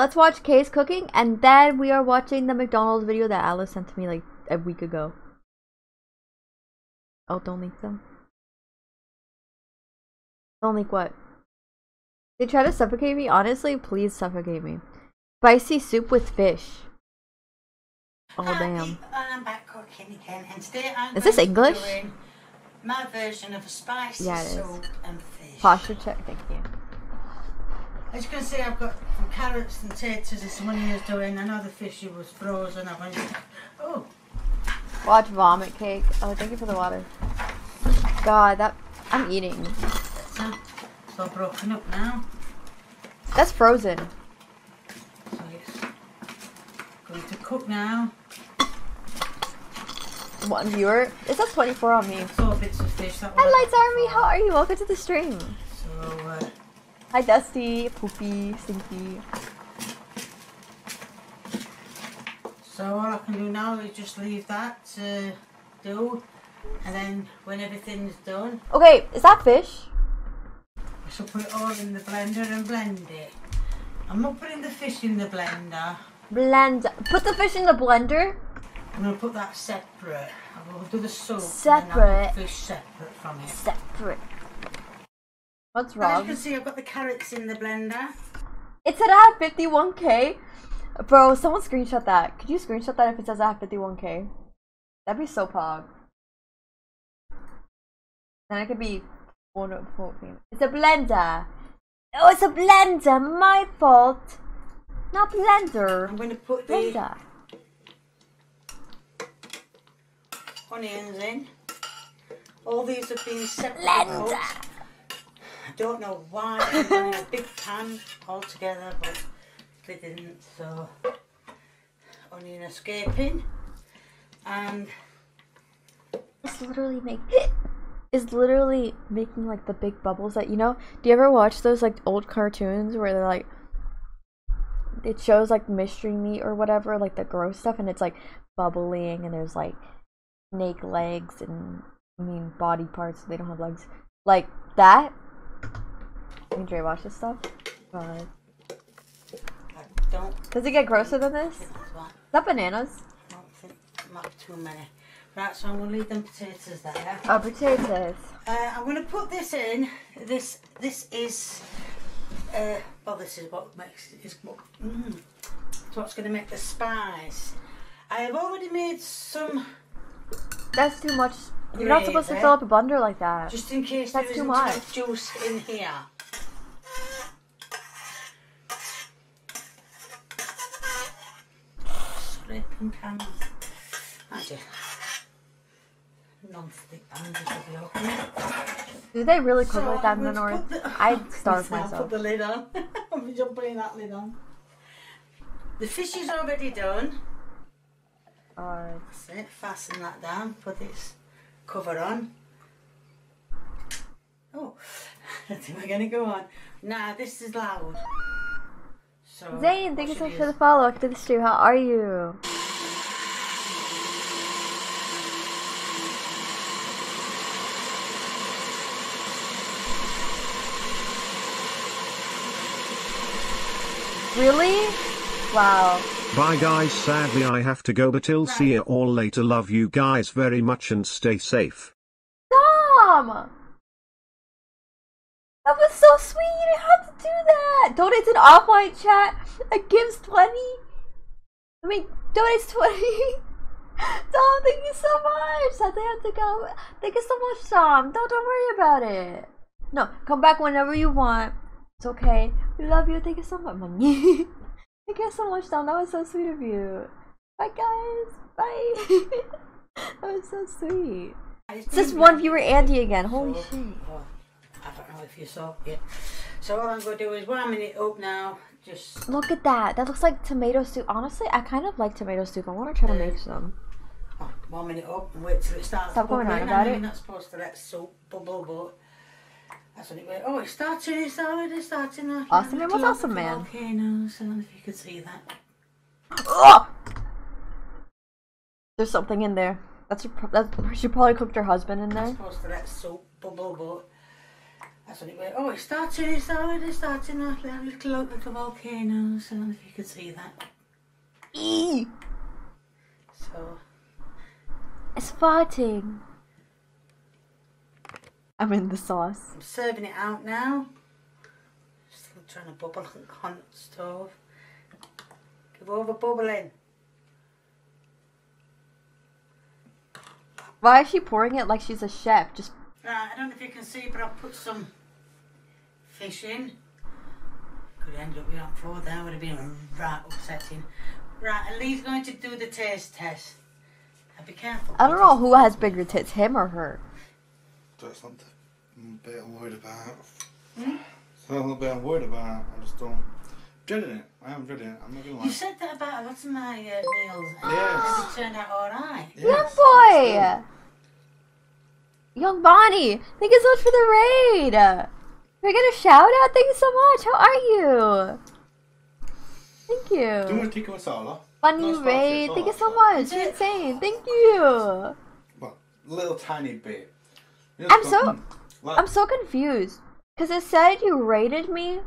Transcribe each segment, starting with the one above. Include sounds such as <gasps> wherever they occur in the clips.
Let's watch Kay's cooking, and then we are watching the McDonald's video that Alice sent to me like a week ago. Oh, don't leak them. Don't leak what? They try to suffocate me? Honestly, please suffocate me. Spicy soup with fish. Oh, damn. I'm back cooking again, and today I'm Is this going to be English? My version of a spicy Yeah, it is. soup and fish. Posture check, thank you. As you can see, I've got some carrots and taters. This one is doing. I know the fish was frozen. I went. Oh, Watch vomit cake. Oh, thank you for the water. God, that I'm eating. that's it. It's all broken up now. That's frozen. So it's going to cook now. One viewer. It says 24 on me. Four bits of fish. That Hi, Lights Army. How are you? Welcome to the stream. So uh, Hi, Dusty, Poopy, Stinky. So all I can do now is just leave that to do, and then when everything's done, Okay, is that fish? I shall put it all in the blender and blend it. I'm not putting the fish in the blender. Blend. Put the fish in the blender. I'm going to put that separate. I will do the soup. Separate. Fish separate from it. Separate. What's wrong? As you can see, I've got the carrots in the blender. It said I had 51k. Bro, someone screenshot that. Could you screenshot that if it says I have 51k? That'd be so pog. Then I could be one of fourteen. It's a blender. Oh, it's a blender. My fault. Not blender. I'm going to put the Blender. onions in. All these have been separate. Blender. I don't know why I'm running a big pan altogether, but they didn't. So onion escaping, and It's literally make. It's literally making like the big bubbles that you know. Do you ever watch those like old cartoons where they're like, it shows like mystery meat or whatever, like the gross stuff, and it's like bubbling, and there's like snake legs and I mean body parts. They don't have legs, like that. And Dre watch this stuff. But don't does it get grosser than this? Is think there's one. that bananas? I don't think not too many. Right, so I'm going to leave them potatoes there. Oh, potatoes. Uh, I'm going to put this in. This this is uh, well, this is what makes is what, mm, what's going to make the spice. I have already made some That's too much. You're not supposed to fill up a blender like that. just in case That's there too much. juice in here. Scraping pans. I do. Non-stick pans should be okay. Do they really cook So like that in the north? the- I'd <laughs> starve I'll myself. put the lid on. I'm just putting that lid on. The fish is already done. Alright. That's it. Fasten that down. Put this cover on. Oh, <laughs> I think we're gonna go on. Now this is loud. So Zane, thank you so much should for the follow. Welcome to the stream. How are you? Really? Wow. Bye guys sadly I have to go but I'll see you all later love you guys very much and stay safe. Tom! That was so sweet. You didn't have to do that. Donates an offline chat. That gives 20. I mean, donates 20. <laughs> Tom, thank you so much. I have to go. Thank you so much, Tom. Don't, don't worry about it. No, come back whenever you want. It's okay. We love you. Thank you so much, Money. <laughs> thank you so much, Tom. That was so sweet of you. Bye, guys. Bye. <laughs> that was so sweet. It's just one viewer, Andy, again. Holy So- shit. oh, I don't know if you saw it. So all I'm gonna do is warming it up now. Just Look at that. That looks like tomato soup. Honestly, I kind of like tomato soup. I want to try to make some. oh, warming it up and wait till it starts Stop going on about I know it. You're not supposed to let soup bubble, but that's what it oh, ah, was. Oh, it's starting. It's already starting. Like Awesome man? What's Close awesome man? Volcanoes. I don't know if you can see that. Ugh! There's something in there. That's, her, that's she probably cooked her husband in there. supposed to let soup bubble, but That's what it was. Oh, it started, it's already starting a little, little look like a volcano, so if you could see that. Eee! So, It's farting. I'm in the sauce. I'm serving it out now. Still trying to bubble on the stove. Give over bubbling. Why is she pouring it like she's a chef? Just Right, I don't know if you can see, but I've put some fish in. Could end up being on the floor there, would have been right upsetting. Right, and Lee's going to do the taste test. Now be careful. I don't know who has bigger tits, him or her. That's something I'm a bit worried about. So a little bit I'm worried about. I just don't. Dreading it. I am dreading it. I'm not gonna lie. You said that about a lot of my uh, meals, and Yes. it turned out alright. Yes, Young let's boy! Young Bonnie! Thank you so much for the raid! We're get a shout out? Thank you so much! How are you? Thank you. Do you want you! to tikka masala? Funny No raid! Thank you so much! You're insane! Thank you! Well, little tiny bit. You I'm so- go, I'm so confused. Because it said you rated me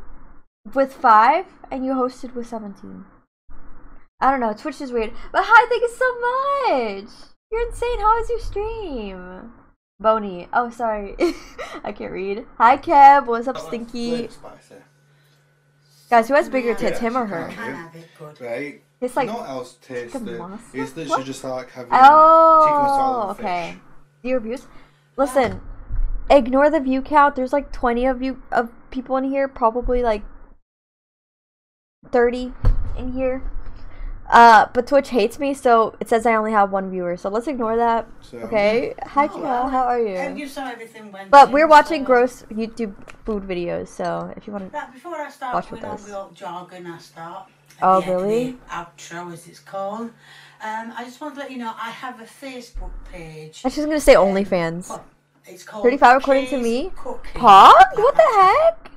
with 5 and you hosted with 17. I don't know, Twitch is weird. But hi, thank you so much! You're insane, how is your stream? Boney. Oh, sorry. <laughs> I can't read. Hi, Kev. What's up, Stinky? Guys, who has bigger tits, Yeah, him or her? can. Can have it good. Right? It's like, no one else tastes like a it. masa? It's literally What? just like having tikka masala oh, okay. fish. Your views. Listen, ignore the view count. There's like 20 of you of people in here, probably like 30 in here. Uh, but Twitch hates me, so it says I only have one viewer. So let's ignore that. So, Okay. Hi, Gia. How are you? You saw everything went But we're watching so- gross YouTube food videos, so if you want to. Right, before I start Watch with going us. the old jargon, I start. Oh, of really? Outro, as it's called. Um, I just want to let you know I have a Facebook page. I was just gonna say OnlyFans. Well, it's called 35 according to me? Cooking. Pog? What the heck?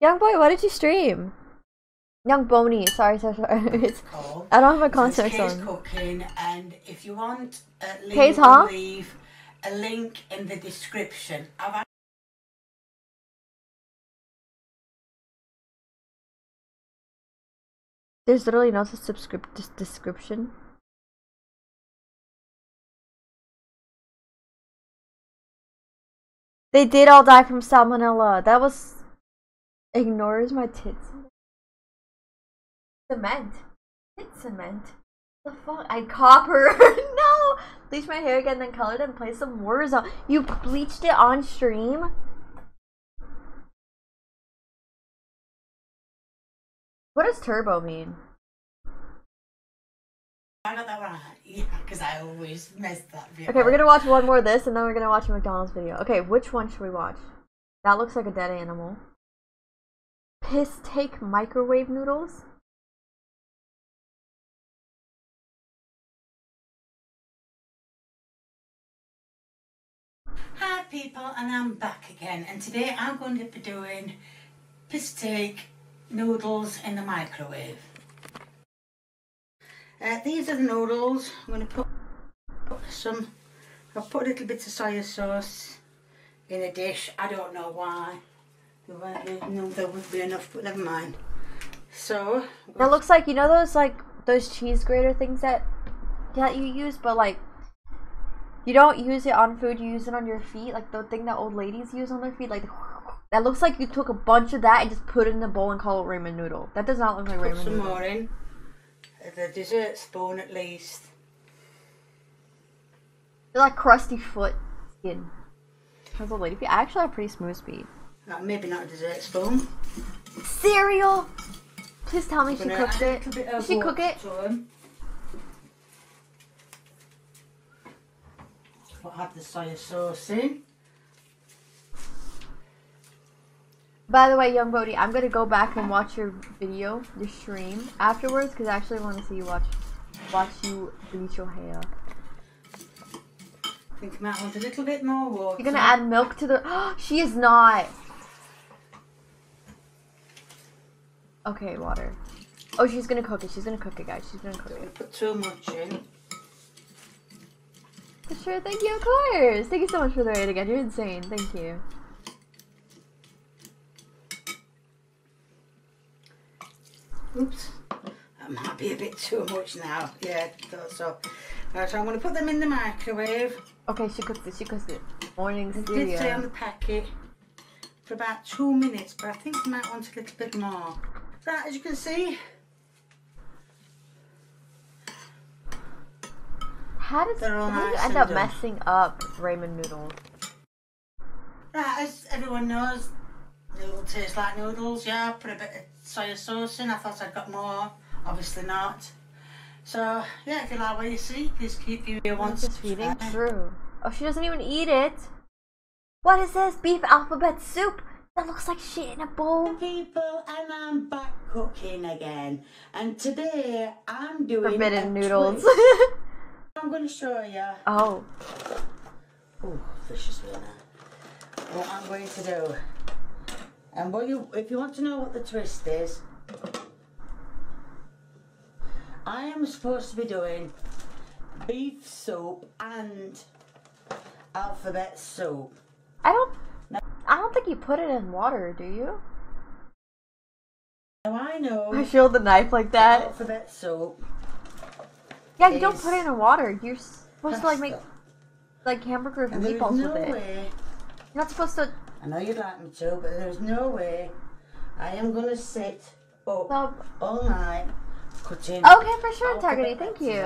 Young boy, why did you stream? Young Boney. Sorry, sorry, sorry. It's, <laughs> I don't have my So it's concert Kay's song. Cooking, and if you want, uh, will huh? leave a link in the description. I've There's literally no subscrip- des- description. They did all die from salmonella. That was ignores my tits. Cement. It's cement. The fuck? I copper. <laughs> no. Bleach my hair again, then color it and play some Warzone. You bleached it on stream. What does turbo mean? Yeah, because I always mess that video. Okay, we're gonna watch one more of this, and then we're gonna watch a McDonald's video. Okay, which one should we watch? That looks like a dead animal. Piss take microwave noodles. Hi people, and I'm back again. And today I'm going to be doing steak noodles in the microwave. Uh, these are the noodles. I'm going to put, put some. I've put a little bit of soy sauce in a dish. I don't know why. There won't no, there wouldn't be enough, but never mind. So That looks like you know those like those cheese grater things that that you use, but like you don't use it on food. You use it on your feet, like the thing that old ladies use on their feet. Like that looks like you took a bunch of that and just put it in a bowl and call it ramen noodle. That does not look like put ramen some noodle. more in. Uh, The dessert spoon at least. They're like crusty foot skin. How's old lady feet. I actually have pretty smooth feet. No, maybe not a dessert spoon. Cereal. Please tell me she cooked it. Did she cook it? We'll add the soy sauce in. By the way, Young Bodie, I'm gonna go back and watch your video, your stream afterwards, because I actually want to see you watch, watch you bleach your hair. I think I might want a little bit more water. You're gonna add milk to the. <gasps> she is not. Okay, water. Oh, she's gonna cook it. She's gonna cook it, guys. She's gonna cook Don't it. put too much in. For sure. Thank you, of course. Thank you so much for the raid again. You're insane. Thank you. Oops. That might be a bit too much now. Yeah, so. Right, so I'm going to put them in the microwave. Okay, she cooks it. She cooks it. Morning It did say on the packet for about two minutes, but I think you might want a little bit more. Right, as you can see, How does how do you nice end up done. messing up ramen noodles? right, as everyone knows, noodle taste like noodles. Yeah, put a bit of soy sauce in. I thought I'd got more. Obviously not. So, yeah, if you like what you see, please keep you I'm once. just reading through. Oh, she doesn't even eat it. What is this? Beef alphabet soup? That looks like shit in a bowl. people and I'm back cooking again and today I'm doing Forbidden noodles. <laughs> I'm going to show you oh, oh vicious winner what I'm going to do and what you if you want to know what the twist is I am supposed to be doing beef soup and alphabet soup I don't. I don't think you put it in water, do you? now I know <laughs> I feel the knife like that. alphabet soup Yeah, you don't put it in water. You're supposed to like make like hamburger and meatballs no with it. way You're not supposed to. I know you'd like me to, but there's no way I am going to sit up Sub. all night cutting. Okay, for sure, Targety. Thank you.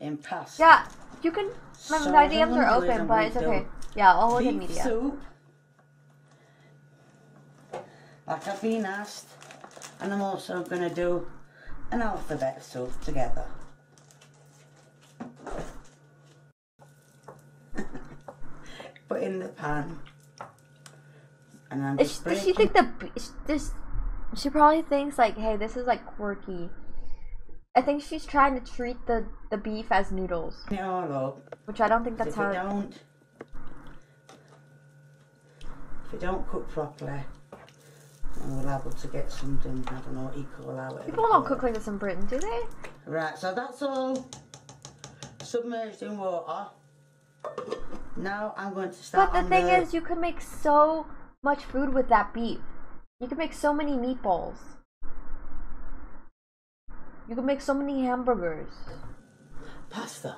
In pasta. Yeah, you can. My, So my what I'm DMs are gonna do is open, but it's okay. Yeah, I'll look at media. soup, like I've been asked, and I'm also going to do an alphabet soup together. <laughs> Put in the pan. And I'm just she, does she think the this? She probably thinks like, hey, this is like quirky. I think she's trying to treat the the beef as noodles, it all up. which I don't think that's if how. it don't, if it don't cook properly, then we'll able to get something. I don't know you out. People don't cook like this in Britain, do they? Right, so that's all submerged in water. Now I'm going to start. But the thing is, you could make so much food with that beef. You can make so many meatballs. You can make so many hamburgers. pasta.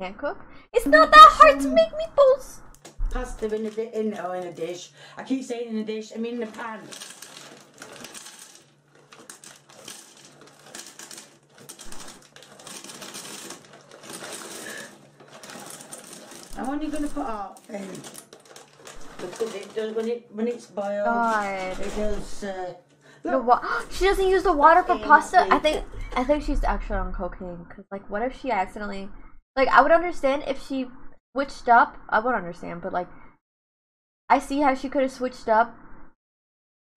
Can't cook? It's not that hard to make meatballs. Pasta in a in oh, in a dish. I keep saying in a dish. I mean in a pan. And are you're going to put out, then because it does when it when it's boiled, God. it does. Uh, The wa- <gasps> she doesn't use the water for Okay, pasta. I think I think she's actually on cocaine. Cause like, what if she accidentally? Like, I would understand if she switched up. I would understand, but like, I see how she could have switched up,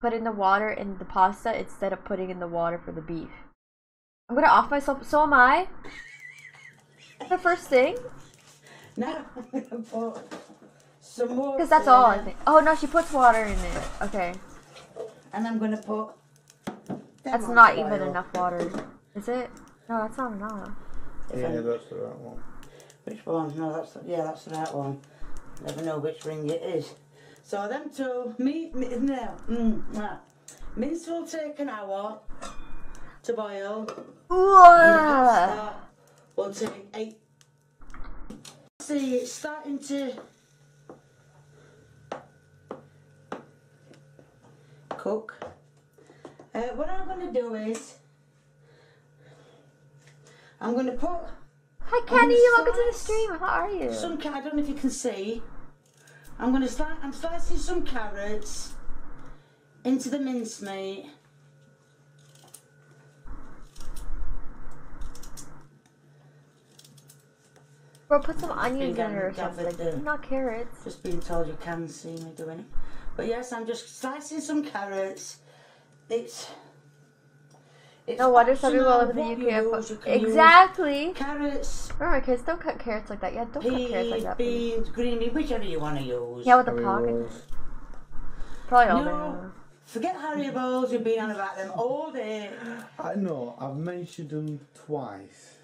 put in the water in the pasta instead of putting in the water for the beef. I'm gonna off myself. So am I. The first thing, now <laughs> I'm going to put some more. because that's all I think. Oh no, she puts water in it. Okay, And I'm going to put. that's not even boil. enough water, is it? No, that's not enough. If Yeah, that's the right one. Which one? No, that's the, yeah, that's the right one. Never know which ring it is. So them two, me, me no, mm, nah. Mince will take an hour to boil. And the pasta will take eight. See, it's starting to cook. Uh, what I'm going to do is, I'm going to put Hi, Kenny. you Welcome to the stream. How are you? some I don't know if you can see. I'm gonna slice. I'm slicing some carrots into the mincemeat. Or put some onions in think it or I'm gathered something. there. Not carrots. Just being told you can see me doing it. But yes, I'm just slicing some carrots. It's. it's No wonder some people optional in the UK. you have use. Put- can use Exactly. Carrots, Remember, kids, don't cut carrots like that. Yeah, don't cut carrots like that. please. beans, green beans, whichever you want to use. Yeah, with the Harry pocket. rolls. Probably all No, forget Harry Balls. We've been on about them all day. I know, I've mentioned them twice.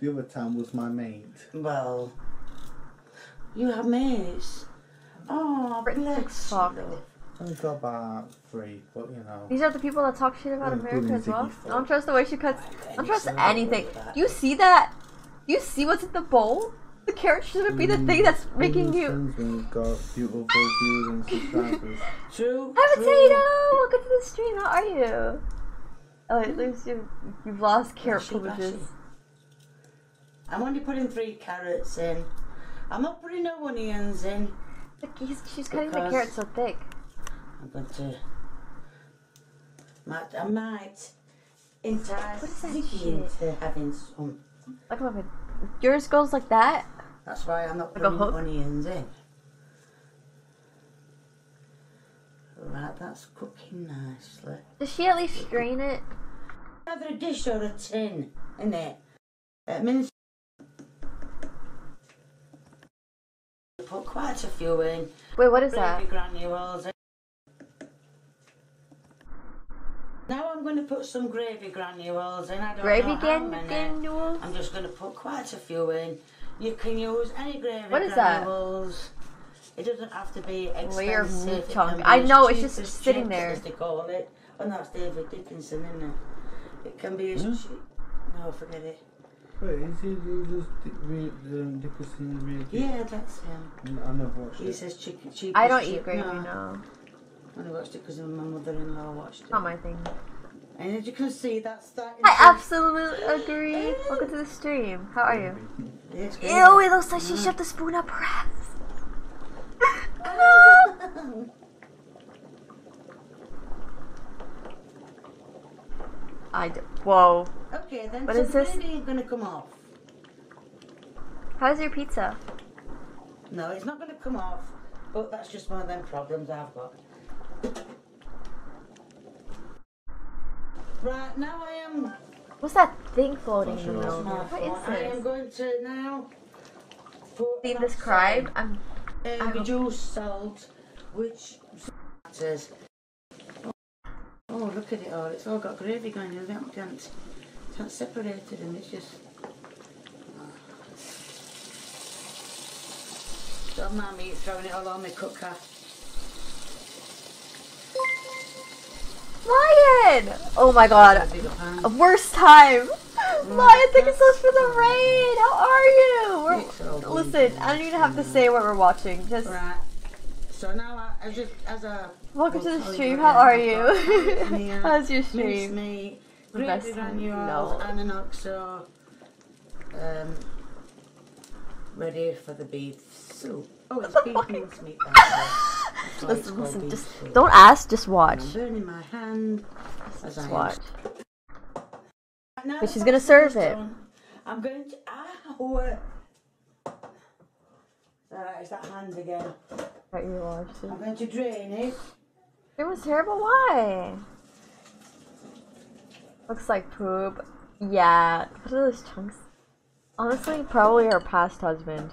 The other time was my mate. Well, you have mates. Oh, Britain's bless fucked. you. only got about three, but you know. These are the people that talk shit about Well, America as well. I don't trust the way she cuts. I don't trust Anything anything. like that. Do you see that? Do you see what's in the bowl? The carrot shouldn't be the mm, thing that's making you. When you've got beautiful views and <laughs> subscribers. True. Hi, true. potato! Welcome to the stream. How are you? Oh, at least you, you've lost carrot Blashy, blashy. poopages. I'm only putting three carrots in. I'm not putting no onions in. Look, he's, she's cutting the Because- carrot so thick. I'm going to. Might, I might entice What is that Ziggy shit? into having some. Like, look, yours goes like that. That's why I'm not Like putting onions in. Right, that's cooking nicely. Does she at least strain it? Either a dish or a tin, in it. Uh. Put quite a few in. Wait, what is Gravy that? granules. in. Now I'm going to put some gravy granules in. I don't Gravy know how gan- many. granules? I'm just going to put quite a few in. You can use any gravy What is that? granules. It doesn't have to be expensive. meat It chunk. be I know, it's just sitting chips, there. As they call it. Oh, that's David Dickinson, isn't it? It can be as Hmm? cheap. No, forget it. Wait, is he just read um, Dickinson read? Yeah, that's him. I never watched He it. says chicken cheap. I don't chip. eat gravy, No. no. I only watched it because my mother-in-law watched it. Not my thing. And as you can see, that's starting I absolutely agree. Welcome to the stream. How are you? Yes, Ew, it looks like she shoved the spoon up her ass. <laughs> <laughs> I d- whoa. Okay, then What so is the this? gravy ain't gonna come off. How's your pizza? No, it's not gonna come off. But that's just one of them problems I've got. Right now I am. What's that thing floating in the That's middle? What is fault. I am this? going to now. Put Being an described? I'm. oxide, I uh, hope- reduced salt, which matters. Oh, look at it all. It's all got gravy going in it. I can't, can't separate it and it's just. Uh, don't mind me throwing it all on my cooker. Lion! Oh my god. Worst time. Mm, Lion, thank you so much for the raid. How are you? We're, listen, I don't even have to say what we're watching. Just Right. So now I, I just as a welcome to the stream. How are again, I've got you? <laughs> How's your stream? Meat, The best gravy time, granules, no. and an oxo. Um, ready for the beef soup. Oh, it's <laughs> beef mince meat. That's why it's Listen, listen, just soup. don't ask, just watch. I'm burning my hand as Just am watch. Now But she's gonna serve it. done, I'm going to. Ow! Alright, it's that hand again. Right, you watch. I'm going to drain it. It was terrible. Why? Looks like poop. Yeah. What are those chunks? Honestly, probably her past husband.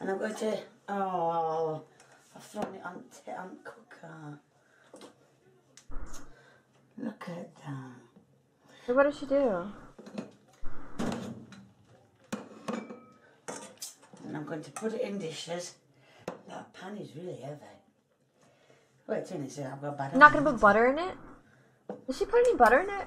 And I'm going to. Oh, I've thrown it on, t- on cooker. Look at that. So what did she do? And I'm going to put it in dishes. That pan is really heavy. Wait it's I've got bad You're not gonna put butter in it? Did she put any butter in it?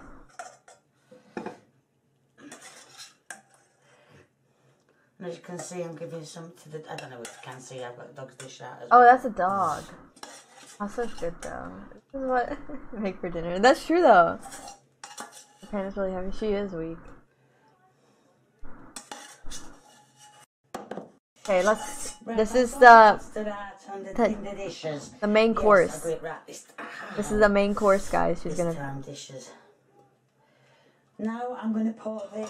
And as you can see, I'm giving some to the. I don't know if you can see, I've got the dog's dish out as Oh, well. that's a dog. That's so good though. This is what I <laughs> make for dinner. That's true though. The pan is really heavy. She is weak. Okay, let's. This is the mustard out on the, the- dishes. the main course. I've got it right. This, ah, This is the main course, guys. She's gonna. Now I'm going to pour the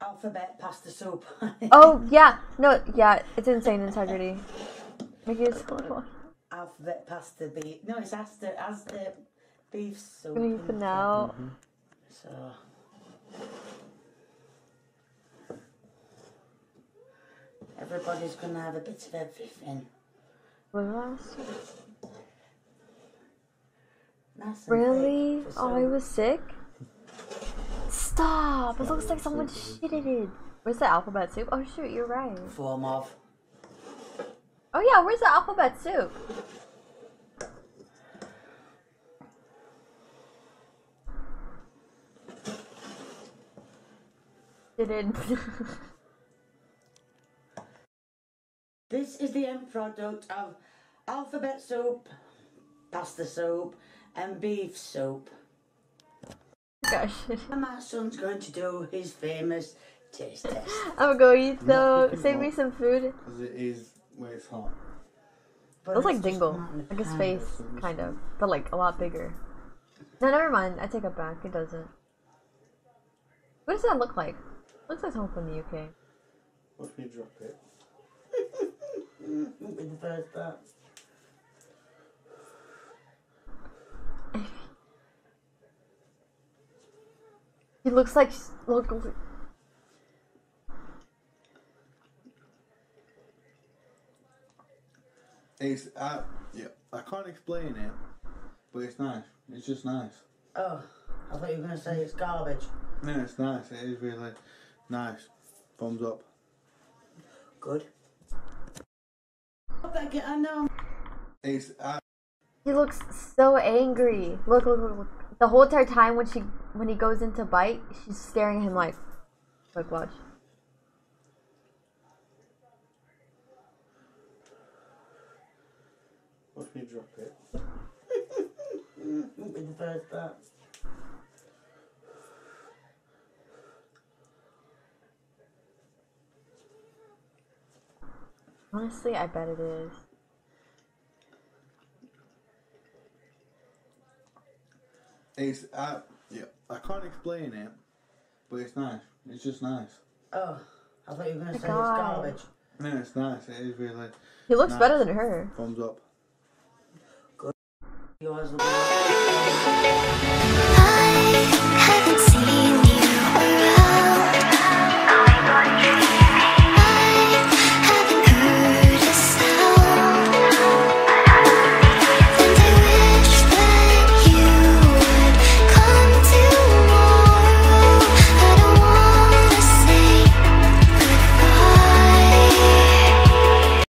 alphabet pasta soup. <laughs> Oh yeah, no, yeah, it's insane integrity. So alphabet pasta beef. No, it's Asda, Asda beef soup. Gonna for now. So. Everybody's gonna have a bit of everything. Nice and Really? Oh, I soup. was sick. Stop! It looks like someone shitted it. Where's the alphabet soup? Oh shoot, you're right. Form of. Oh yeah, where's the alphabet soup? Shitted. <laughs> This is the end product of alphabet soup, pasta soup, and beef soup. Gosh. And my son's going to do his famous taste test. I'm gonna eat not though. picking Save me some food. Because it is where it's hot. But Looks like it's just Dingle. not in the Like his pan. face, kind of. But like a lot bigger. No, never mind. I take it back. It doesn't. What does that look like? Looks like someone from the UK. Watch me drop it. <laughs> With the first part. He looks like look. It's uh, yeah. I can't explain it, but it's nice. It's just nice. Oh, I thought you were going to say it's garbage. No, it's nice. It is really nice. Thumbs up. Good. I know. He looks so angry. Look, look, look, look. The whole entire time when she when he goes into bite, she's staring at him like, like watch. watch me drop it. The first part. Honestly, I bet it is. It's uh, yeah. I can't explain it, but it's nice. It's just nice. Oh, I thought you were going to My say God. it's garbage. No, it's nice. It is really He looks Nice. better than her. thumbs up. Yours will be.